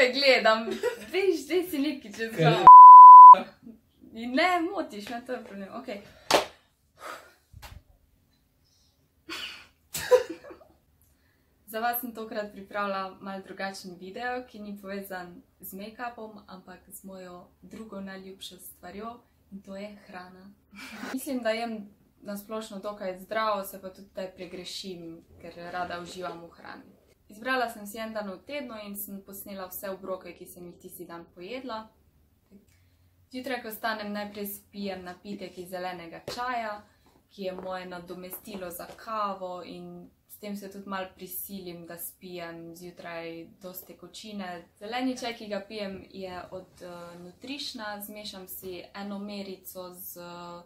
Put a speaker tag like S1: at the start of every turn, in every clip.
S1: tebe gledam, veš, zdaj si neki čez glavo. In ne motiš, me to je problem. Okay. Za vas sem tokrat pripravila mal drugačen video, ki ni povezan z make-upom, ampak z mojo drugo najljubšo stvarjo in to je hrana. Mislim, da jem na splošno dokaj zdravo, se pa tudi te pregrešim, ker rada uživam v hrani. Izbrala sem si en dan v tednu in sem posnela vse obroke, ki sem jih tisti dan pojedla. Zjutraj, ko stanem, najprej spijem napitek iz zelenega čaja, ki je moje nadomestilo za kavo in s tem se tudi mal prisilim, da spijem zjutraj dosti tekočine. Zeleni čaj, ki ga pijem, je od uh, Nutrišna, zmešam si eno merico z uh,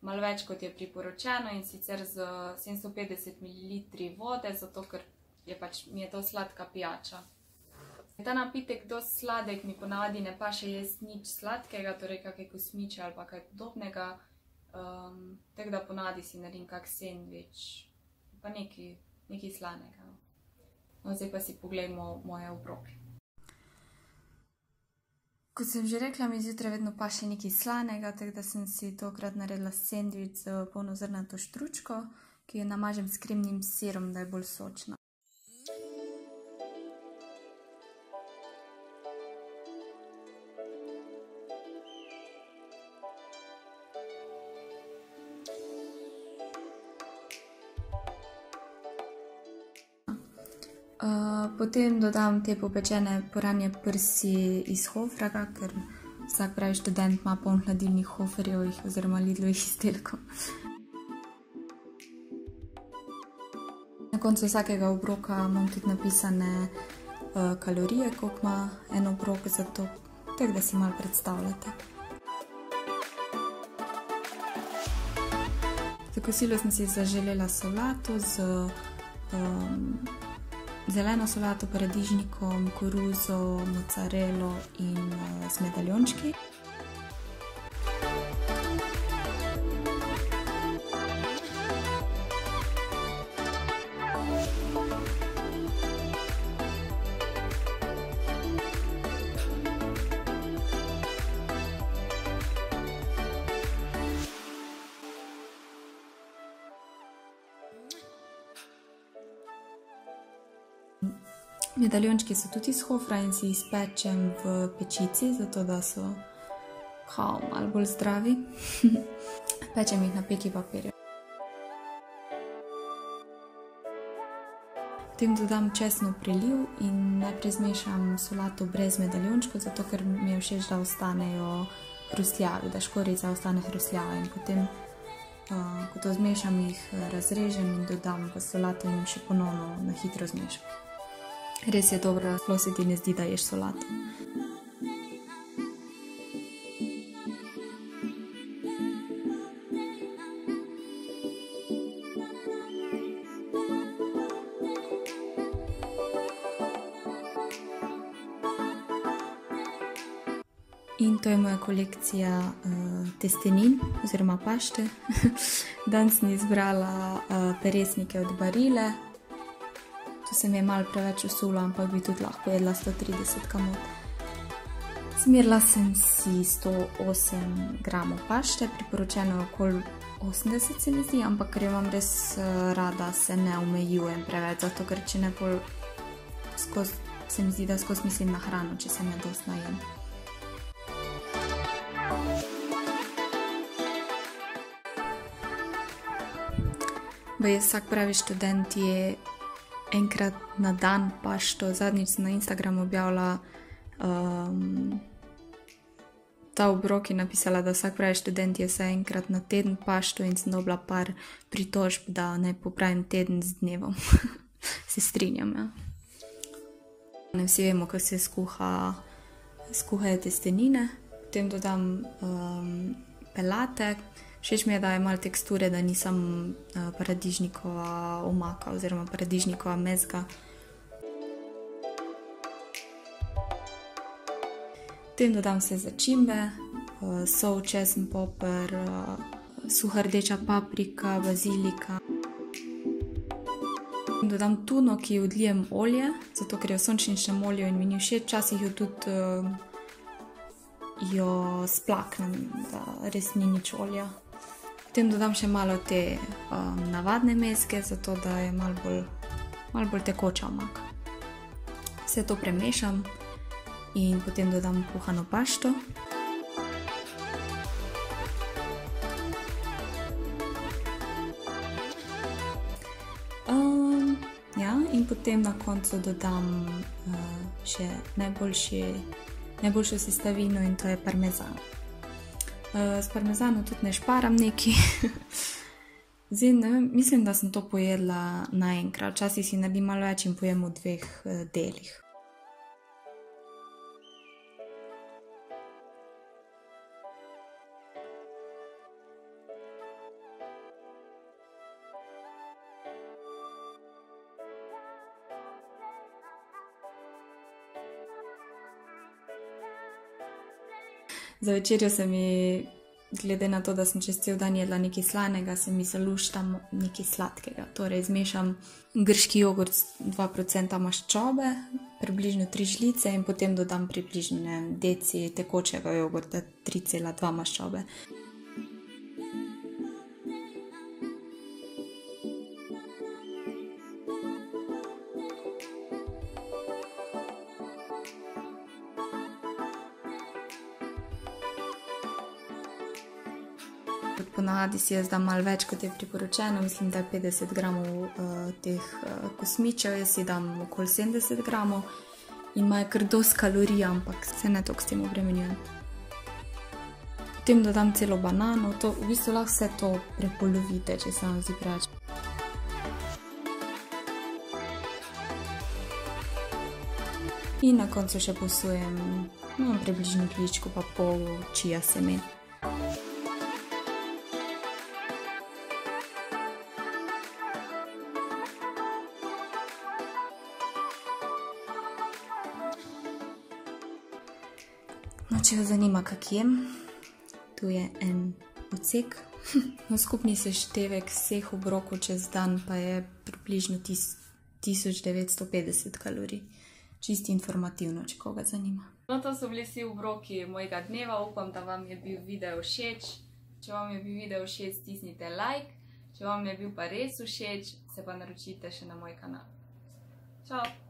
S1: malo več, kot je priporočeno in sicer z 750 ml vode, zato ker je pač mi je to sladka pijača. Ta napitek dosti sladek, mi ponavadi ne paše jesti nič sladkega, torej kakšne kosmiče ali pa kaj podobnega. Um, tako da ponavadi si naredim kak sendvič, pa nekaj, nekaj slanega. no. No, zdaj pa si pogledamo moje obroke. Kot sem že rekla, mi zjutraj vedno paše nekaj slanega, tako da sem si tokrat naredila sendvič z polnozrnato štručko, ki jo namažem s kremnim sirom, da je bolj sočna. Uh, potem dodam te popečene poranje prsi iz Hofraga, ker vsak pravi študent ima poln hladilnih hoferjev oziroma lidlovih izdelkov. Na koncu vsakega obroka imam tudi napisane uh, kalorije, koliko ima en obrok, zato tako da si malo predstavljate. Za kosilo sem si zaželela solato z um, zeleno solato, paradižnikom, koruzo, mozzarelo in uh, z medaljončki. Medaljončki so tudi iz hofra in si jih spečem v pečici, zato da so kao malo bolj zdravi. Pečem jih na peki papirja. Potem dodam česno preliv in najprej zmešam solato brez medaljončkov, zato ker mi je všeč, da ostanejo hrustljavi, da škorica ostane hrustljava in potem, uh, ko to zmešam, jih razrežem in dodam v solato in še ponovno na hitro zmešam. Res je dobro, sploh se ti ne zdi, da ješ solato. In to je moja kolekcija uh, testenin oziroma pašte. Danes sem izbrala uh, peresnike od Barile, To se mi je malo preveč usulo, ampak bi tudi lahko jedla 130 kamot. Zmerila sem si 108 gramov pašte, priporočeno je okoli 80 se mi zdi, ampak ker jo imam res uh, rada, se ne omejujem preveč, zato ker če ne pol skozi, se mi zdi, da skozi mislim na hrano, če se ne dost najem. Bej, vsak pravi študent je enkrat na dan pašto. Zadnjič sem na Instagramu objavila um, ta obrok in napisala, da vsak pravi študent je vsaj enkrat na teden pašto in sem dobila par pritožb, da naj popravim teden z dnevom. se strinjam. Ja. Ne vsi vemo, kako se skuha, skuhajo testenine, potem dodam um, pelate. Všeč mi je, da je malo teksture, da nisem uh, paradižnikova omaka oziroma paradižnikova mezga. Potem dodam vse začimbe, uh, sol, česen, poper, uh, suha rdeča paprika, bazilika. Dodam tuno, ki odlijem olje, zato ker je v sončničnem olju in mi ni všeč, včasih jo tudi jo splaknem, da res ni nič olja. Potem dodam še malo te um, navadne meske, zato da je malo bolj, mal bolj tekoča omaka. Vse to premešam in potem dodam kuhano pašto. Um, ja, in potem na koncu dodam uh, še najboljši, najboljšo sestavino in to je parmezan. Eh, s parmezanom tudi ne šparam neki. Zdaj, ne vem, mislim, da sem to pojedla naenkrat, včasih si naredim malo več in pojem v dveh uh, delih. Za večerjo se mi, glede na to, da sem čez cel dan jedla nekaj slanega, se mi zalušta nekaj sladkega. Torej, zmešam grški jogurt s 2% maščobe, približno 3 žlice in potem dodam približno deci tekočega jogurta 3,2 maščobe. Ponavadi si jaz dam malo več, kot je priporočeno, mislim, da je 50 gramov uh, teh uh, kosmičev, jaz si dam okoli 70 gramov in imajo kar dosti kalorij, ampak se ne toliko s tem obremenjujem. Potem dodam celo banano, to v bistvu lahko vse to prepolovite, če zdi preveč. In na koncu še posujem no, približno kličko, pa pol čija semen. No, če vas zanima, kak je, tu je en odsek. No, skupni seštevek vseh obrokov čez dan pa je približno 1950 kalorij. Čisti informativno, če koga zanima. No, to so bili vsi obroki mojega dneva. Upam, da vam je bil video všeč. Če vam je bil video všeč, stisnite like. Če vam je bil pa res všeč, se pa naročite še na moj kanal. Čau!